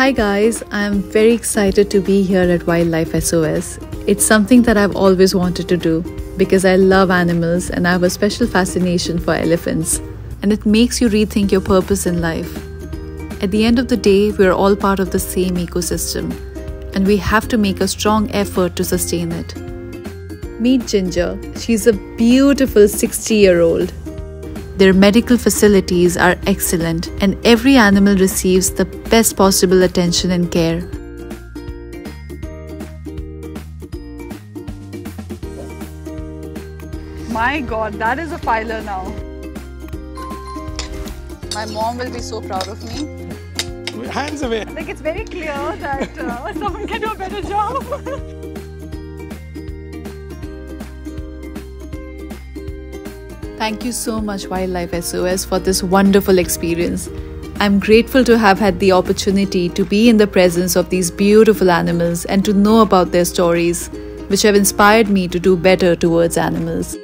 Hi guys, I am very excited to be here at Wildlife SOS. It's something that I've always wanted to do because I love animals and I have a special fascination for elephants. And it makes you rethink your purpose in life. At the end of the day, we're all part of the same ecosystem and we have to make a strong effort to sustain it. Meet Ginger. She's a beautiful 60 year old. Their medical facilities are excellent and every animal receives the best possible attention and care. My god, that is a filer now. My mom will be so proud of me. Hands away. Like it's very clear that uh, someone can do a better job. Thank you so much, Wildlife SOS, for this wonderful experience. I'm grateful to have had the opportunity to be in the presence of these beautiful animals and to know about their stories, which have inspired me to do better towards animals.